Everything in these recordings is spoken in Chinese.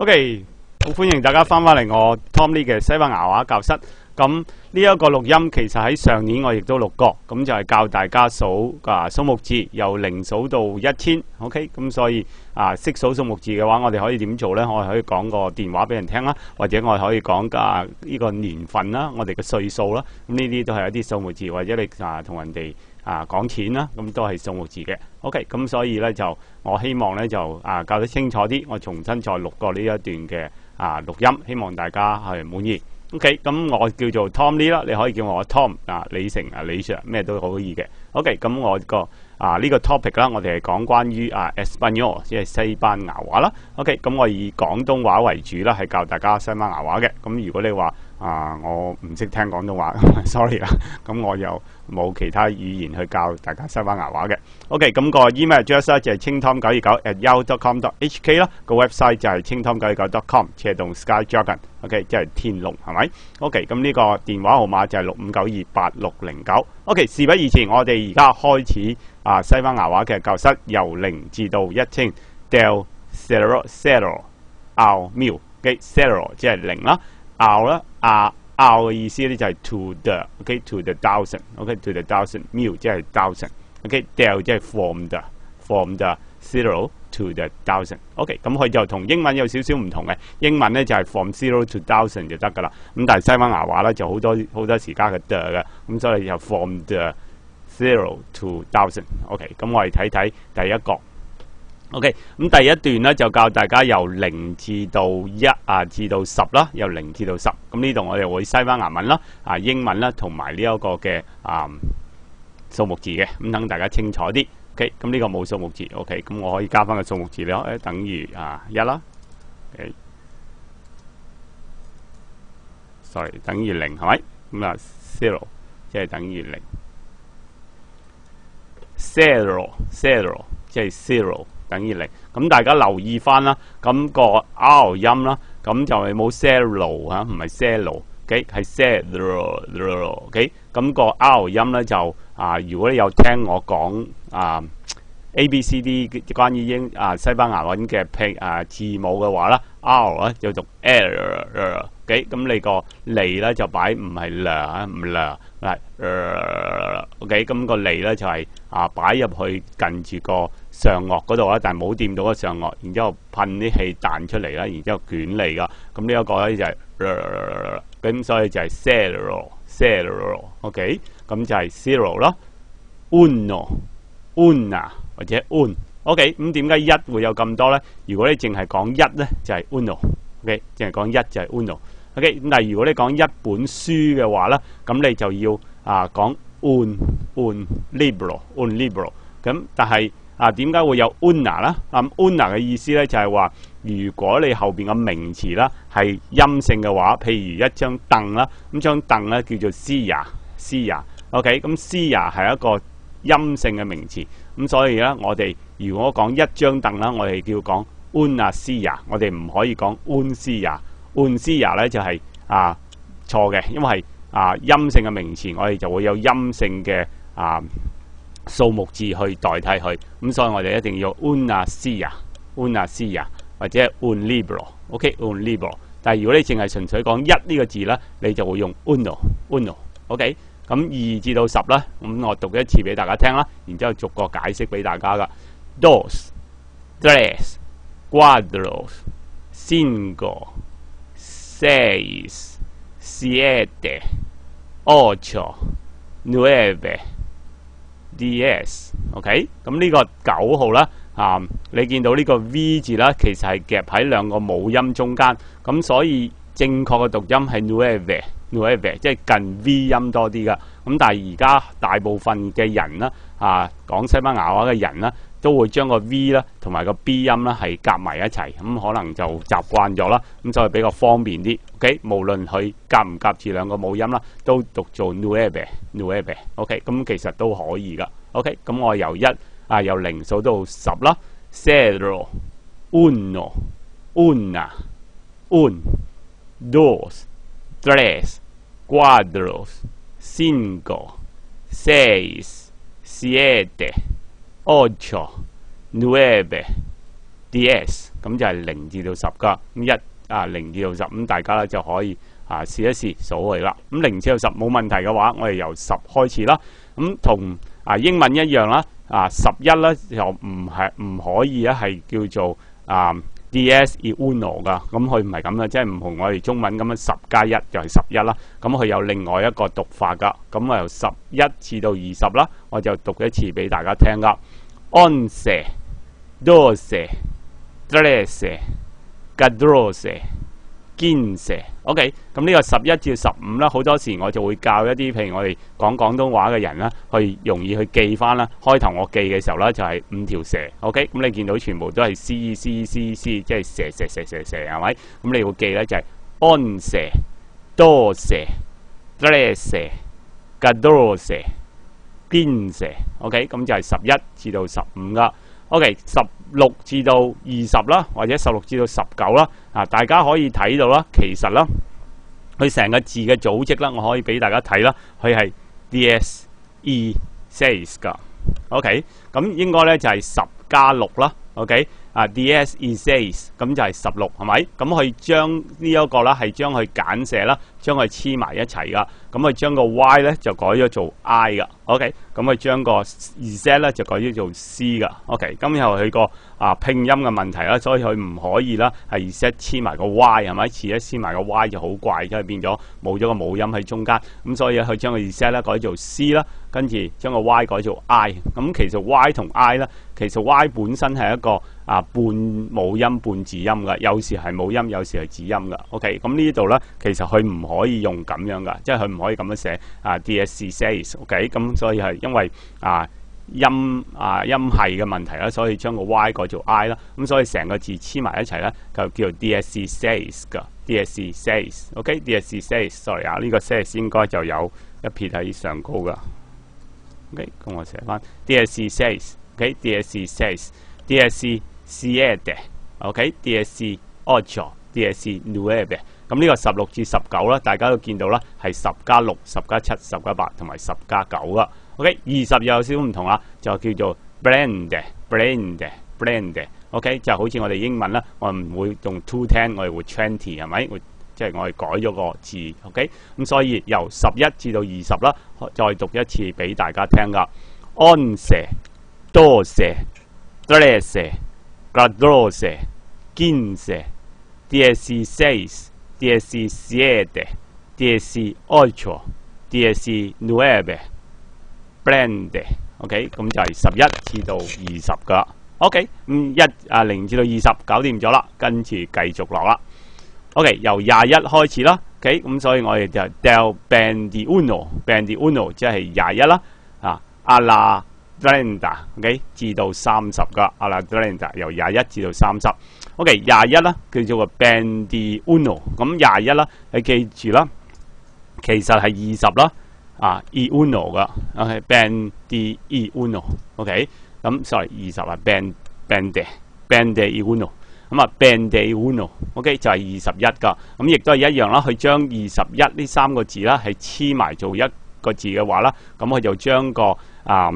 OK，好歡迎大家翻返嚟我 Tom Lee 嘅西班牙話教室。咁呢一個錄音其實喺上年我亦都錄過，咁就係教大家數啊數目字，由零數到一千。OK，咁所以啊識數數目字嘅話，我哋可以點做呢？我哋可以講個電話俾人聽啦，或者我哋可以講啊呢個年份啦，我哋嘅歲數啦。咁呢啲都係一啲數目字，或者你啊同人哋啊講錢啦，咁都係數目字嘅。OK，咁所以呢，就我希望呢，就啊教得清楚啲，我重新再錄過呢一段嘅啊錄音，希望大家係滿意。OK，咁我叫做 Tom Lee 啦，你可以叫我 Tom 啊，李成啊，李 Sir 咩都可以嘅。OK，咁我個啊呢、這個 topic 啦，我哋係講關於啊 s 即係西班牙話啦。OK，咁我以廣東話為主啦，係教大家西班牙話嘅。咁如果你話啊我唔識聽廣東話，sorry 啦，咁我又冇其他語言去教大家西班牙話嘅。OK，咁個 email address 就係清 tom 九二九 at yahoo.com.hk 啦，個 website 就係清 tom 九二九 .com，斜動 sky dragon。OK，即係天龍係咪？OK，咁呢個電話號碼就係六五九二八六零九。OK，事不宜遲，我哋而家開始啊西班牙話嘅教室，由零至到一千。Del zero zero ao mil。OK，zero 即係零啦，ao 啦，啊 ao 嘅意思咧就係 to the，OK，to the thousand，OK，to the thousand。mil 即係 thousand。OK，del 即係 from the，from the zero。to the thousand，OK，咁佢就同英文有少少唔同嘅。英文咧就係 from zero to thousand 就得噶啦。咁但係西班牙話咧就好多好多時加個 the 嘅，咁所以就 from the zero to thousand。OK，咁我哋睇睇第一個。OK，咁第一段咧就教大家由零至到一啊，至到十啦，由零至到十。咁呢度我哋會西班牙文啦、啊英文啦，同埋呢一個嘅啊數目字嘅，咁等大家清楚啲。OK，咁呢個冇數目字，OK，咁我可以加翻個數目字咧，誒，等於啊一啦，OK，sorry，等於零係咪？咁啊 zero 即係等於零，zero，zero 即係 zero 等於零。咁大家留意翻啦，咁個 R 音啦，咁就係冇 zero 吓，唔係 zero，OK，係 zero，OK，咁個 R 音咧就。啊！如果你有聽我講啊 A B C D 關於英啊西班牙文嘅拼啊字母嘅話咧，R 咧就讀 L，OK，咁你個脷咧就擺唔係啦，唔啦，嗱，OK，咁個脷咧就係啊擺入去近住個上颚嗰度啦，但系冇掂到個上颚，然之後噴啲氣彈出嚟啦，然之後捲脷噶，咁呢一個咧就係，咁所以就係 zero，zero，OK。咁就係 zero 咯，uno，una 或者 un，OK，咁點解一會有咁多咧？如果你淨係講一咧，就係 uno，OK，淨係講一就係 uno，OK。咁但系如果你講一本書嘅話咧，咁你就要啊講 un，un libro，un libro。咁但係啊點解會有 una 咧？咁 una 嘅意思咧就係話，如果你後邊嘅名詞啦係陰性嘅話，譬如一張凳啦，咁張凳咧叫做 silla，silla。OK，咁 sia 係一個陰性嘅名詞，咁所以咧，我哋如果講一張凳啦，我哋叫講 una sia，我哋唔可以講 un silla，un silla 咧就係、啊錯嘅，因為啊陰性嘅名詞，我哋就會有陰性嘅啊數目字去代替佢，咁所以我哋一定要 una sia、una sia 或者 un libro，OK，un libro，但係如果你淨係純粹講一呢個字咧，你就會用 uno，uno，OK。咁二至到十啦，咁我讀一次俾大家聽啦，然之後逐個解釋俾大家噶。Dos, tres, cuatro, cinco, seis, siete, ocho, nueve, D.S.。OK，咁呢個九號啦，啊，你見到呢個 V 字啦，其實係夾喺兩個母音中間，咁所以正確嘅讀音係 nueve。即係近 V 音多啲噶，咁但係而家大部分嘅人啦，啊講西班牙話嘅人啦，都會將個 V 啦同埋個 B 音啦係夾埋一齊，咁可能就習慣咗啦，咁所以比較方便啲。OK，無論佢夾唔夾住兩個母音啦，都讀做 nueve，nueve，OK，咁其實都可以噶。OK，咁我由一啊由零數到十啦，zero，uno，una，un，dos。tres, cuatro, cinco, seis, siete, ocho, nueve, DS，咁就係零至到十噶。咁一啊零至到十，咁大家咧就可以啊試一試數嚟啦。咁零至到十冇問題嘅話，我哋由十開始啦。咁同啊英文一樣啦。啊十一咧又唔系唔可以咧係叫做啊 DS e uno 噶。咁佢唔係咁啦，即係唔同我哋中文咁樣十加一就係十一啦。咁佢有另外一個讀法噶。咁啊由十一至到二十啦，我就讀一次俾大家聽噶。Once, doce, trece, catorce, quince。OK，咁呢個十一至十五啦，好多時我就會教一啲，譬如我哋講廣東話嘅人啦，去容易去記翻啦。開頭我記嘅時候咧，就係五條蛇。OK，咁你見到全部都係 C C C C，即係蛇蛇蛇蛇蛇，係咪？咁你要記咧就係 once, doce, trece, catorce。边蛇？OK，咁就系十一至到十五噶。OK，十六至到二十啦，或者十六至到十九啦。啊，大家可以睇到啦，其实啦，佢成个字嘅组织啦，我可以俾大家睇啦，佢系 DSE says 噶。OK，咁应该咧就系十加六啦。OK，啊 DSE says，咁就係十六，係咪？咁佢將呢一個啦，係將佢簡寫啦，將佢黐埋一齊噶。咁佢將個 Y 咧就改咗做 I 噶，OK。咁佢將個 Z 咧就改咗做 C 噶，OK。咁又佢個啊拼音嘅問題啦，所以佢唔可以啦，係 Z 黐埋個 Y 係咪？似一黐埋個 Y 就好怪，即係變咗冇咗個母音喺中間。咁所以佢將個 Z 咧改做 C 啦，跟住將個 Y 改做 I。咁其實 Y 同 I 咧，其實 Y 本身係一個啊半母音半字音嘅，有時係母音，有時係字音嘅。OK。咁呢度咧，其實佢唔可以用咁樣噶，即係佢唔可以咁樣寫啊，DSC says，OK，咁所以係因為啊音啊音系嘅問題啦，所以將個 Y 改做 I 啦，咁所以成個字黐埋一齊咧，就叫做 DSC says 噶，DSC says，OK，DSC says，sorry 啊，呢個 says 應該就有一撇喺上高噶，OK，咁我寫翻 DSC says，OK，DSC says，DSC siete，OK，DSC ocho，DSC nueve。咁呢個十六至十九啦，大家都見到啦，係十加六、十加七、十加八同埋十加九啦。OK，二十又有少少唔同啦，就叫做 blend、blend、blend。OK，就好似我哋英文啦，我唔會用 two ten，我哋會 twenty 係咪？即係我哋改咗個字。OK，咁所以由十一至到二十啦，再讀一次俾大家聽噶。once、doce、trece、catorce、quince、dieciséis。DSC siete, DSC ocho, DSC nueve, blend, OK，咁就係十一至到二十噶，OK，咁一啊零至到二十搞掂咗啦，跟住繼續落啦，OK，由廿一開始啦，OK，咁所以我哋就 del veinte uno，veinte uno 即係廿一啦，啊，alla treinta，OK，至到三十噶，alla treinta 由廿一至到三十。O.K. 廿一啦，叫做個 veintiuno。咁廿一啦，你記住啦，其實係二十啦，啊，y uno 噶，O.K. veintiuno。O.K. 咁 sorry，二十啊，veinte veinte veintiuno。咁啊，veintiuno。O.K. 就係二十一噶。咁亦都係一樣啦，佢將二十一呢三個字啦，係黐埋做一個字嘅話啦，咁佢就將個啊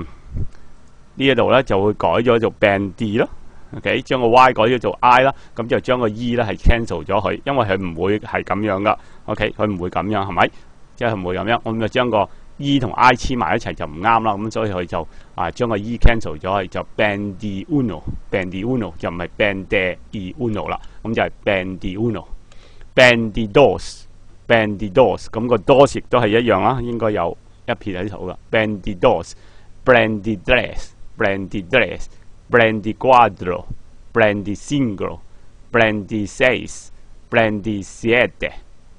呢一度咧就會改咗做 band D 咯。OK，將個 Y 改咗做 I 啦，咁就將個 E 咧係 cancel 咗佢，因為佢唔會係咁樣噶。OK，佢唔會咁樣係咪？即係唔會咁樣，我咁就將個 E 同 I 黐埋一齊就唔啱啦。咁所以佢就啊將個 E cancel 咗，佢就 band D Uno，band D Uno 就唔係 veintiuno 啦。咁就係 band D Uno，band D Doors，band D Doors 咁個 doors 亦都係一樣啦，應該有一撇喺度噶 band d dos band dress。Brandy dress, brandy quadro, brandy single, brandy ses brandy siete,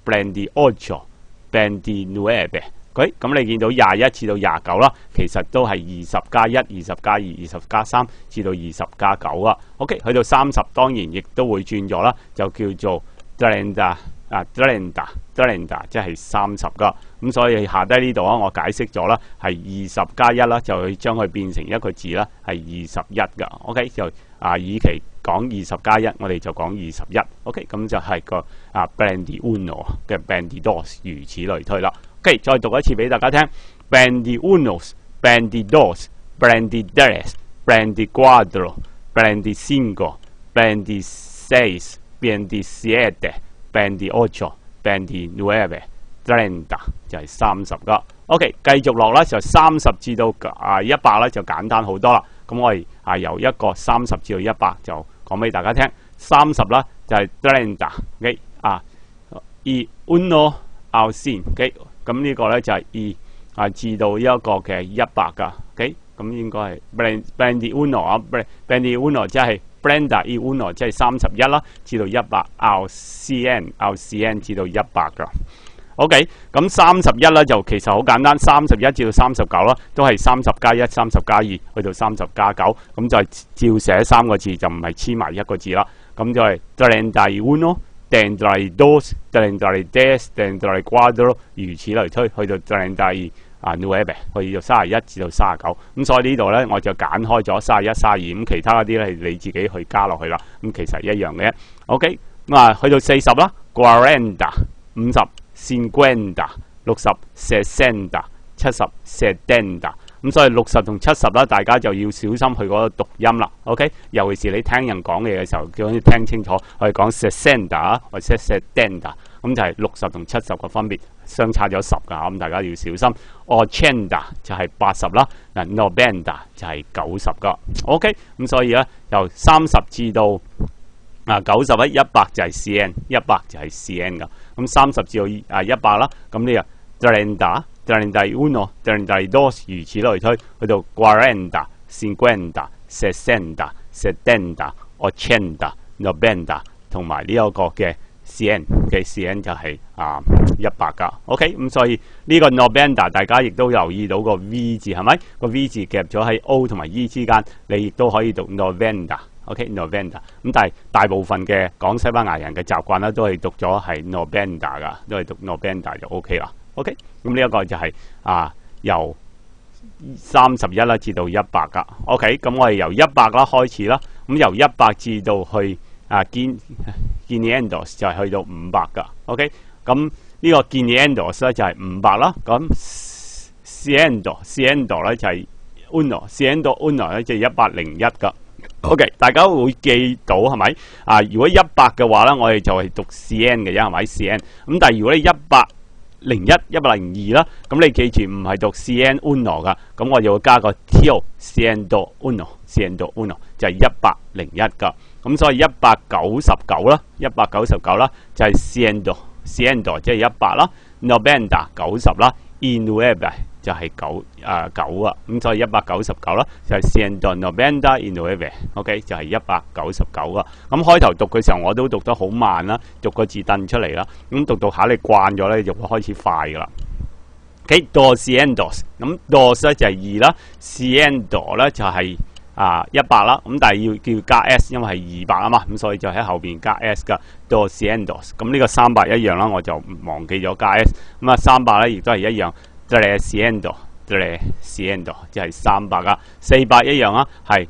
brandy ocho, brandy nueve。咁你見到廿一次到廿九啦，其實都係二十加一、二十加二、二十加三至到二十加九啊。OK，去到三十當然亦都會轉咗啦，就叫做 brandy。啊 t r e n d a t r e n d a 即系三十噶，咁所以下低呢度啊，我解释咗啦，系二十加一啦，就将佢变成一个字啦，系二十一噶。OK，就啊，以其讲二十加一，我哋就讲二十一。OK，咁就系个啊 b a n d i Uno 嘅 b a n d i d o s 如此类推啦。OK，再读一次俾大家听 b a n d i Unos、b a n d i d o s b a n d i d r e s b a n d i Quadro、b a n d i Single、b a n d i Seis、b a n d i Siete。Bandy Ocho, Bandy Nuere, Brenda 就系三十個。OK，继续落啦，就三十至到啊一百咧就简单好多啦。咁我哋啊由一个三十至到一百就讲俾大家听。三十啦就系 Brenda 啊，E Uno Alcine。OK，咁呢个咧就系 E 啊至到一个嘅一百噶。OK，咁应该系 Brendy uno 啊 bandy Uno 即系。Blender e uno 即係三十一啦，至到一百，al cien，al cien 至到一百噶。OK，咁三十一咧就其實好簡單，三十一至到三十九啦，都係三十加一，三十加二，去到三十加九，咁就係照寫三個字，就唔係黐埋一個字啦。咁就係 treinta y uno，treinta y dos，treinta y tres，treinta y cuatro，如此類推，去到 treinta y 啊 nueve 去到三十一至到三十九，咁所以呢度咧我就揀開咗三十一、三十二，咁其他嗰啲咧你自己去加落去啦。咁其實一樣嘅。OK，咁啊去到四十啦，Guaranda，五十 s i n g u e n d a 六十 s e s e n d a 七十，setenta 咁所以六十同七十啦，大家就要小心佢嗰個讀音啦。OK，尤其是你聽人講嘢嘅時候，叫你聽清楚，我哋講 sesenta 或者 setenta。咁就係六十同七十個分別，相差咗十噶，咁大家要小心。ochenta 就係八十啦，嗱，Novenda 就係九十個。OK，咁所以咧由三十至到啊九十一一百就係 cn，一百就係 cn 噶。咁三十至到啊一百啦，咁呢個 treinta、treinta uno、treinta dos 如此類推，去到 cuarenta、cincuenta、sesenta、setenta、ochenta、noventa 同埋呢一個嘅。Cn 嘅 cn 就係啊一百噶，OK 咁所以呢個 Novenda 大家亦都留意到個 v 字係咪？個 v 字夾咗喺 o 同埋 e 之間，你亦都可以讀 Novenda，OK，Novenda 咁但係大部分嘅講西班牙人嘅習慣咧都係讀咗係 Novenda 噶，都係讀 Novenda 就 OK 啦，OK 咁呢一個就係啊由三十一啦至到一百噶，OK 咁我哋由一百啦開始啦，咁由一百至到去。啊，見見 quinientos 就係去到五百噶，OK，咁呢個 quinientos 咧就係五百啦，咁 ciento ciento 咧就係 uno ciento uno 咧就係一百零一噶，OK，大家會記到係咪？啊，如果一百嘅話咧，我哋就係讀 C N 嘅啫，係咪？C N？咁但係如果你一百零一一百零二啦，咁你記住唔係讀 C N Uno 噶，咁我就會加個 tio ciento uno ciento uno 就係一百零一噶。咁所以一百九十九啦，一百九十九啦，就係 cendo，cendo 即係一百啦，Novenda 九十啦，y nueve 就係九啊九啊，咁所以一百九十九啦，就係 ciento noventa y nueve，OK 就係一百九十九啊。咁開頭讀嘅時候我都讀得好慢啦，逐個字掟出嚟啦，咁讀讀下你慣咗咧，就會開始快噶啦。OK，doscientos，咁 dos 咧就係二啦，cendo 咧就係。啊，一百啦，咁但係要叫加 s，因為係二百啊嘛，咁所以就喺後邊加 s 噶。doscientos，咁呢個三百一樣啦，我就忘記咗加 s。咁啊，三百咧亦都係一樣。trescientos，trescientos，即係三百啊。四百一樣啊，係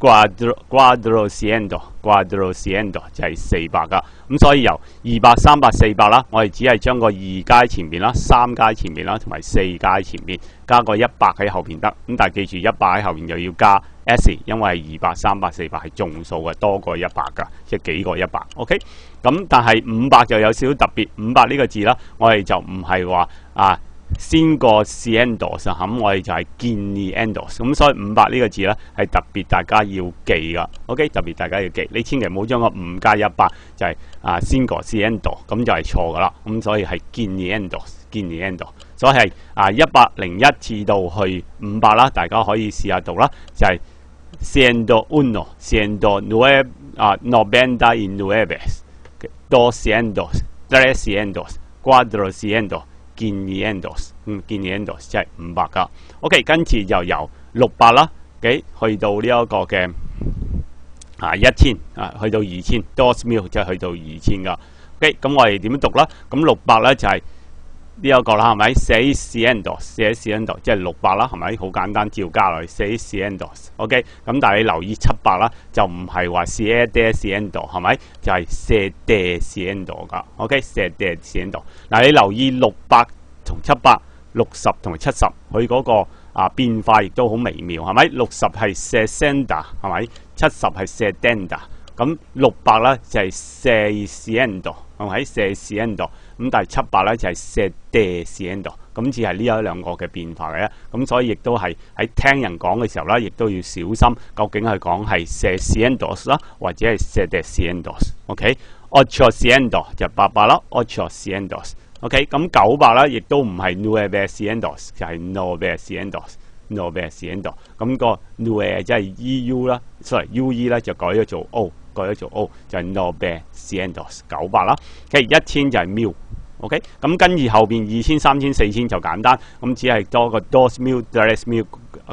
cuatrocientos，cuatrocientos 就係四百噶。咁所以由二百、三百、四百啦，我哋只係將個二加前面啦，三加前面啦，同埋四加前面加個一百喺後邊得。咁但係記住一百喺後邊又要加。S，因為二百、三百、四百係眾數嘅，多過一百噶，即係幾個一百。OK，咁但係五百就有少少特別。五百呢個字啦，我哋就唔係話啊先過 cientos，咁我哋就係 quinientos。咁所以五百呢個字咧係特別大家要記噶。OK，特別大家要記，你千祈唔好將個五加一百就係、是、啊先過 cientos，咁就係錯噶啦。咁所以係 quinientos，quinientos。所以係啊一百零一至到去五百啦，大家可以試下讀啦，就係、ciento uno, ciento nueve, ah, noventa y nueve, doscientos, trescientos, cuatrocientos, quinientos，嗯，quinientos 即係五百噶。OK，跟住就由六百啦，幾去到呢一個嘅啊一千啊，去到二千，dos mil 即係去到二千噶。OK，咁我哋點樣讀啦？咁六百咧就係、是。呢、一個啦，係咪寫 C endos，寫 C endos，即係六百啦，係咪？好簡單，照加落去。寫 C endos。OK，。咁但係你留意七百啦，就唔係話 setecientos，係咪？就係 setecientos 噶。OK，setecientos。嗱，你留意六百同七百、六十同埋七十，佢嗰個啊變化亦都好微妙，係咪？六十係 sesenta，係咪？七十係 setenta。咁咁六百咧就係寫 C endos，係咪寫 C endos 咁但係七百咧就係 set deciendo，咁只係呢一兩個嘅變化嘅啫。咁所以亦都係喺聽人講嘅時候咧，亦都要小心，究竟係講係 set cendo 啦，或者係 setecientos。OK，ochocientos 就八百啦，ochocientos。OK，咁九百咧亦都唔係 novecientos，就係 novecientos。novecientos，咁個 nove 即係 eu 啦，sorry ue 咧就改咗做 o，改咗做 o 就係 novecientos 九百啦。其實一千就係 mil，OK，咁跟住後邊二千、三千、四千就簡單，咁只係多個 dos mil、tres mil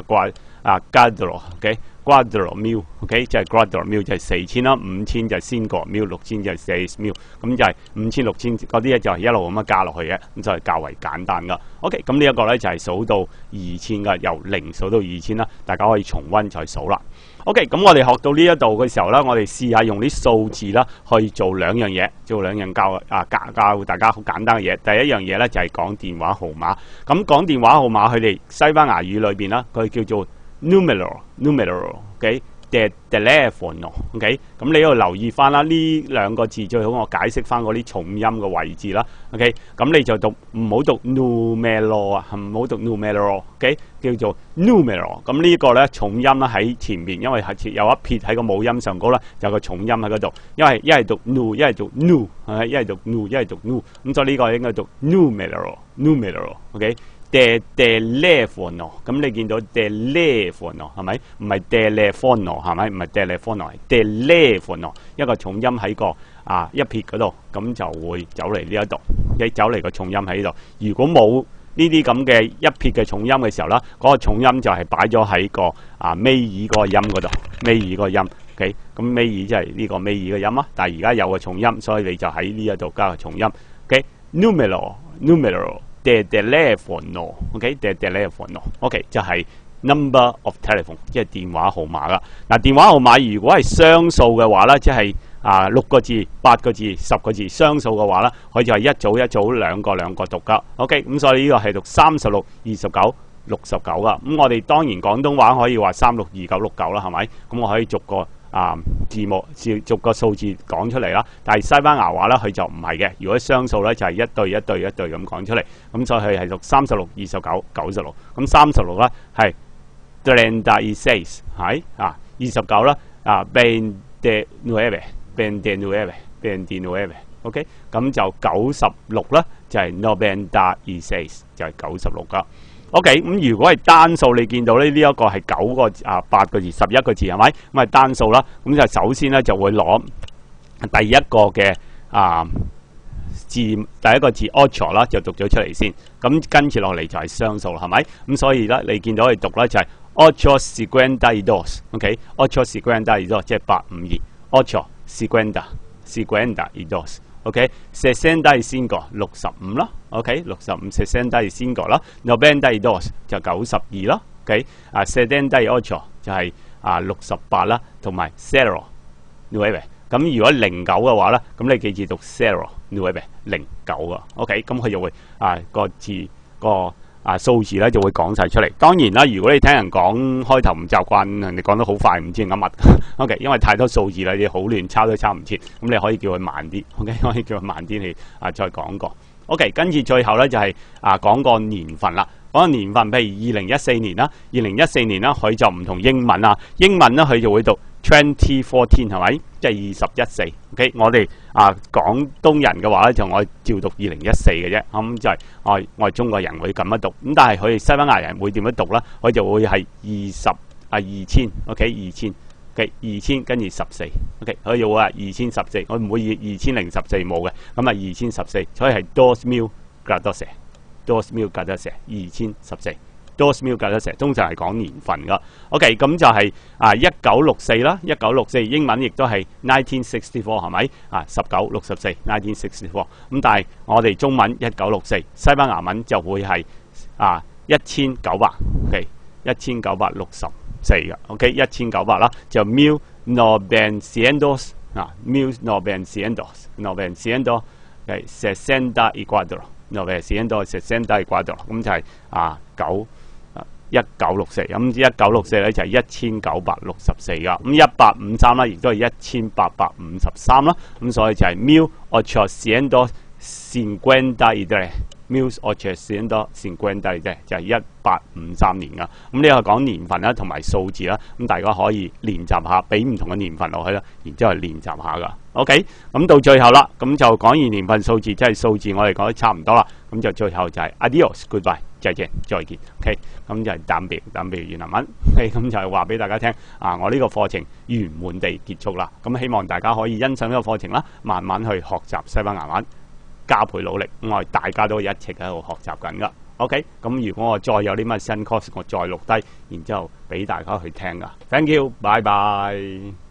掛啊加咗落，OK。Cuatro mil，OK，即係 Cuatro mil 就係四千啦，五千就係 cinco mil，六千就係 seis mil，咁就係五千、六千嗰啲咧就係一路咁樣加落去嘅，咁就係較為簡單噶。OK，咁呢一個咧就係數到二千噶，由零數到二千啦，大家可以重溫再數啦。OK，咁我哋学到呢一度嘅时候咧，我哋试下用啲数字啦去做两样嘢，做两样教啊教教大家好简单嘅嘢。第一样嘢咧就系讲电话号码，咁讲电话号码佢哋西班牙语里边咧，佢叫做 numeral，numeral，OK。numero，numero，OK，de telefono，OK，咁你要留意翻啦，呢兩個字最好我解釋翻嗰啲重音嘅位置啦，OK，咁你就讀唔好讀 numero 啊，唔好讀 numero，OK，叫做 numero，咁呢個咧重音啦喺前面，因為係有一撇喺個母音上高啦，有個重音喺嗰度，因為一係讀 nu，一係讀 nu，係咪？一係讀 nu，一係讀 nu，咁所以呢個應該讀 numero，numero，OK。telefono，咁你見到 telefono 係咪？唔係 telefono 係咪？唔係 telefono，係 telefono 一個重音喺個啊一撇嗰度，咁就會走嚟呢一度，你走嚟個重音喺呢度。如果冇呢啲咁嘅一撇嘅重音嘅時候啦，嗰個重音就係擺咗喺個啊尾二嗰個音嗰度，尾二個音。OK，咁尾二即係呢個尾二嘅音啊。但係而家有個重音，所以你就喺呢一度加個重音。O K，numeral，numeral。De telefono，OK，de telefono，OK，就系 number of telephone，即系电话号码啦。嗱，电话号码如果系双数嘅话咧，即系啊六个字、八个字、十个字，双数嘅话咧，佢就系一组一组、两个两个读噶。OK，咁所以呢个系读三十六、二十九、六十九噶。咁我哋當然廣東話可以話三六二九六九啦，係咪？咁我可以逐個。啊，字幕照逐個數字講出嚟啦，但係西班牙話咧，佢就唔係嘅。如果雙數咧，就係、一對一對一對咁講出嚟。咁所以佢係讀三十六、二十九、九十六。咁三十六咧係 treinta y seis，係啊，二十九啦啊，veinte nueve，veinte nueve，veinte nueve，OK，咁就九十六啦，就係 noventa y seis，就係九十六噶。O.K. 咁如果係單數，你見到咧呢一個係九個啊八個字十一個字係咪？咁係單數啦。咁就首先咧就會攞第一個嘅啊字，第一個字 ocho 啦，就讀咗出嚟先。咁跟住落嚟就係雙數啦，係咪？咁所以咧你見到佢讀咧就係 ocho cincuenta y dos。O.K. ocho cincuenta dos 即係八五二。ocho cincuenta dos cincuenta y dos。OK，sesenta y single，六十五啦，OK，六十五 sesenta y single 啦，noventa y dos 就九十二啦，OK，啊 setenta y auto，就係啊六十八啦，同埋 zero，new way 咁如果零九嘅話咧，咁你記住讀 zero，new way 零九啊，OK，咁佢就會啊個字個。啊，數字咧就會講晒出嚟。當然啦，如果你聽人講開頭唔習慣，人哋講得好快，唔知噏乜。O.K.，因為太多數字啦，你好亂，抄都抄唔切。咁你可以叫佢慢啲。O.K.，可以叫佢慢啲你啊，再講過。O.K.，跟住最後咧就係、啊講個年份啦。講個年份，譬如二零一四年啦，二零一四年啦，佢就唔同英文啊。英文咧佢就會讀。Twenty fourteen 係咪？即係二十一四。OK，我哋啊廣東人嘅話咧，就我照讀二零一四嘅啫。咁就係我我哋中國人會咁樣讀。咁但係佢哋西班牙人會點樣讀咧？佢就會係二十啊二千。OK，二千。OK，二千跟住十四。OK，佢就會話二千十四。我唔會以二千零十四冇嘅。咁啊二千十四，所以係 dos mil catorce。dos mil catorce，二千十四。Dos mil catorce 通常係講年份噶，OK，咁就係啊一九六四啦，一九六四英文亦都係 nineteen sixty four 係咪啊十九六十四 nineteen sixty four，咁但係我哋中文一九六四，西班牙文就會係啊一千九百，OK，一千九百六十四嘅，OK，一千九百啦，就 mil novecientos 啊，mil novecientos，novecientos 係 sesenta y cuatro，novecientos sesenta y cuatro，咁就係啊九。一九六四，咁一九六四咧就係一千九百六十四噶，咁一八五三啦亦都係一千八百五十三啦，咁所以就係 mil ochocientos cincuenta y tres，mil ochocientos cincuenta y tres 就係一八五三年噶，咁呢個講年份啦，同埋數字啦，咁大家可以練習下，俾唔同嘅年份落去啦，然之後練習下噶，OK，咁到最後啦，咁就講完年份數字，即係數字，我哋講得差唔多啦，咁就最後就係 adios，goodbye。再見，再見，OK，咁就係暫別，暫別越南文咁就係話俾大家聽，啊，我呢個課程圓滿地結束啦，咁希望大家可以欣賞呢個課程啦，慢慢去學習西班牙文，加倍努力，我大家都一直喺度學習緊噶，OK，咁如果我再有啲乜新 course，我再錄低，然之後俾大家去聽噶，Thank you，拜拜。